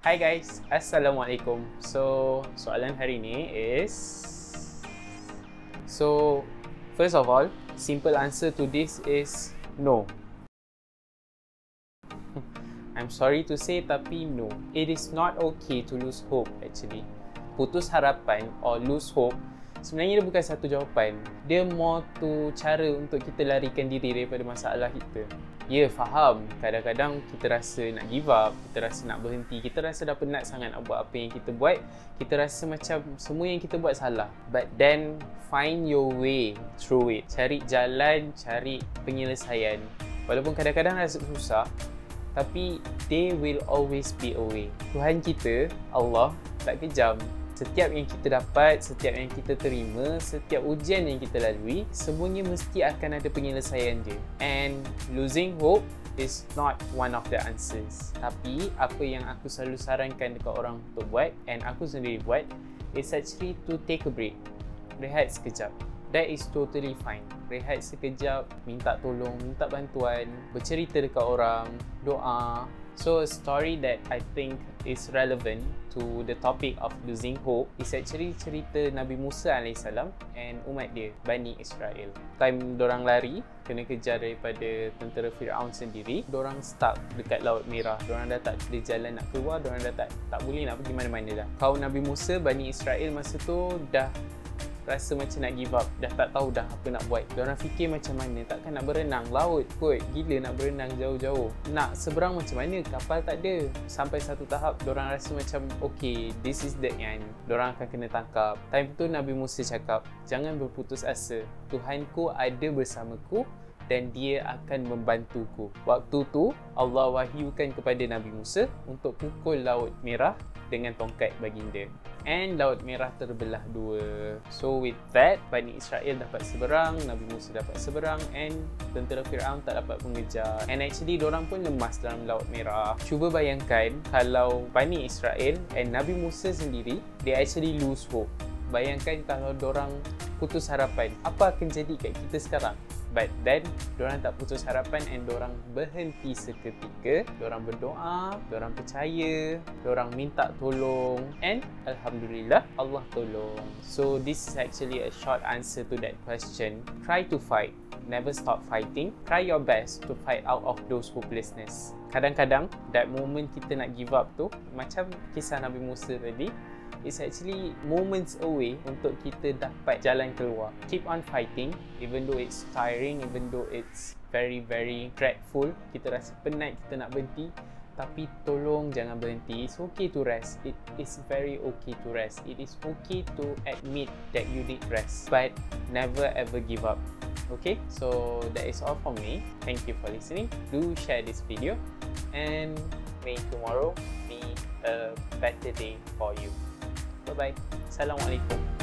Hi guys, Assalamualaikum. So, soalan hari ni is So, first of all, simple answer to this is no. I'm sorry to say tapi no. It is not okay to lose hope actually. Putus harapan or lose hope sebenarnya dia bukan satu jawapan. Dia more to cara untuk kita larikan diri daripada masalah kita. Ya, faham. Kadang-kadang kita rasa nak give up, kita rasa nak berhenti, kita rasa dah penat sangat nak buat apa yang kita buat. Kita rasa macam semua yang kita buat salah. But then, find your way through it. Cari jalan, cari penyelesaian. Walaupun kadang-kadang rasa susah, tapi they will always be a way. Tuhan kita, Allah, tak kejam setiap yang kita dapat, setiap yang kita terima, setiap ujian yang kita lalui, semuanya mesti akan ada penyelesaian dia. And losing hope is not one of the answers. Tapi apa yang aku selalu sarankan dekat orang untuk buat and aku sendiri buat is actually to take a break. Rehat sekejap. That is totally fine. Rehat sekejap, minta tolong, minta bantuan, bercerita dekat orang, doa, So a story that I think is relevant to the topic of losing hope is actually cerita Nabi Musa AS and umat dia, Bani Israel. Time dorang lari, kena kejar daripada tentera Fir'aun sendiri, dorang stuck dekat Laut Merah. Dorang dah tak ada jalan nak keluar, dorang dah tak, tak boleh nak pergi mana-mana dah. Kaum Nabi Musa, Bani Israel masa tu dah rasa macam nak give up dah tak tahu dah apa nak buat. Diorang fikir macam mana takkan nak berenang? Laut kot gila nak berenang jauh-jauh. Nak seberang macam mana? Kapal tak ada. Sampai satu tahap diorang rasa macam okay this is the end. Diorang akan kena tangkap. Time tu Nabi Musa cakap jangan berputus asa. Tuhanku ada bersamaku dan dia akan membantuku. Waktu tu Allah wahyukan kepada Nabi Musa untuk pukul laut merah dengan tongkat baginda. And laut merah terbelah dua. So with that, Bani Israel dapat seberang, Nabi Musa dapat seberang and tentera Fir'aun tak dapat mengejar. And actually, orang pun lemas dalam laut merah. Cuba bayangkan kalau Bani Israel and Nabi Musa sendiri, they actually lose hope. Bayangkan kalau orang putus harapan, apa akan jadi kat kita sekarang? But then, diorang tak putus harapan and diorang berhenti seketika. Diorang berdoa, diorang percaya, diorang minta tolong and Alhamdulillah, Allah tolong. So, this is actually a short answer to that question. Try to fight. Never stop fighting. Try your best to fight out of those hopelessness. Kadang-kadang, that moment kita nak give up tu, macam kisah Nabi Musa tadi, is actually moments away untuk kita dapat jalan keluar. Keep on fighting even though it's tiring, even though it's very very dreadful. Kita rasa penat, kita nak berhenti. Tapi tolong jangan berhenti. It's okay to rest. It is very okay to rest. It is okay to admit that you did rest. But never ever give up. Okay, so that is all from me. Thank you for listening. Do share this video and may tomorrow be a better day for you. Bye-bye. Assalamualaikum.